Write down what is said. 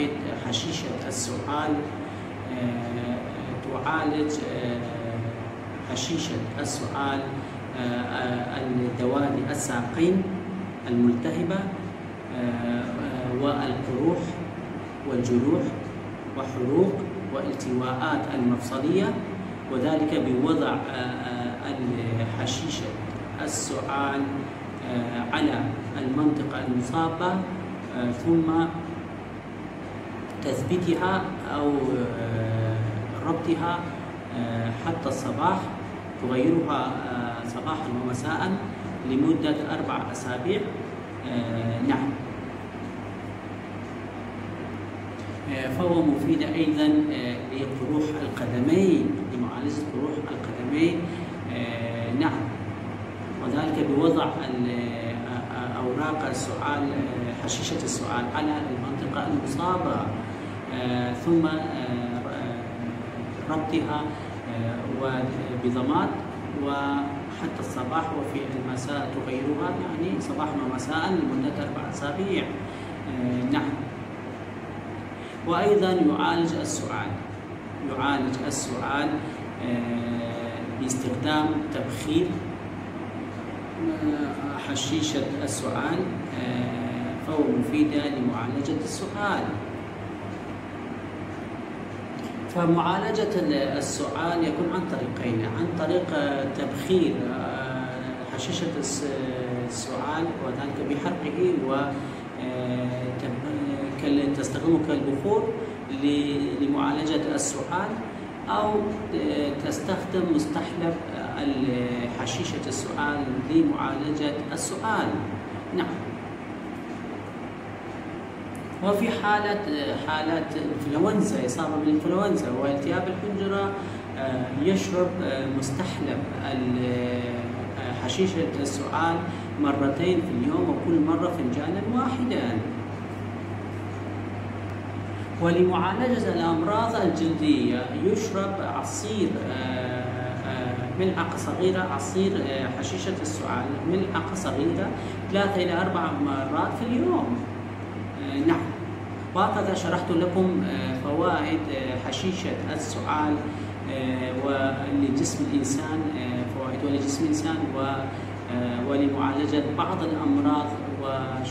علاقة حشيشة السعال آه، تعالج آه، حشيشة السعال آه، الدوالي الساقين الملتهبة والقروح والجروح وحروق والتواءات المفصلية وذلك بوضع الحشيشة السعال على المنطقة المصابة ثم تثبيتها أو ربطها حتى الصباح. تغيرها صباحا ومساء لمدة أربع أسابيع. نعم. فهو مفيد أيضا لقروح القدمين لمعالجة قروح القدمين. نعم. وذلك بوضع أوراق السعال حشيشة السعال على المنطقة المصابة. ثم ربطها بضماد وحتى الصباح وفي المساء تغيرها يعني صباحا ومساء لمدة أربع أسابيع. نعم. وأيضا يعالج السعال. يعالج السعال باستخدام تبخير حشيشة السعال فهو مفيدة لمعالجة السعال. فمعالجة السعال يكون عن طريقين عن طريق تبخير حشيشة السعال وذلك بحرقه و تستخدمه كالبخور لمعالجة السعال أو تستخدم مستحلب حشيشة السعال لمعالجة السعال. نعم. وفي حالة حالة انفلونزا إصابة بالانفلونزا والتهاب الحنجرة يشرب مستحلب حشيشة السعال مرتين في اليوم وكل مرة فنجانا واحدا. ولمعالجة الأمراض الجلدية يشرب عصير ملعقة صغيرة عصير حشيشة السعال ملعقة صغيرة ثلاثة إلى أربع مرات في اليوم. نعم. وهكذا شرحت لكم فوائد حشيشة السعال ولجسم الإنسان فوائد لجسم الإنسان ولمعالجة بعض الأمراض لكم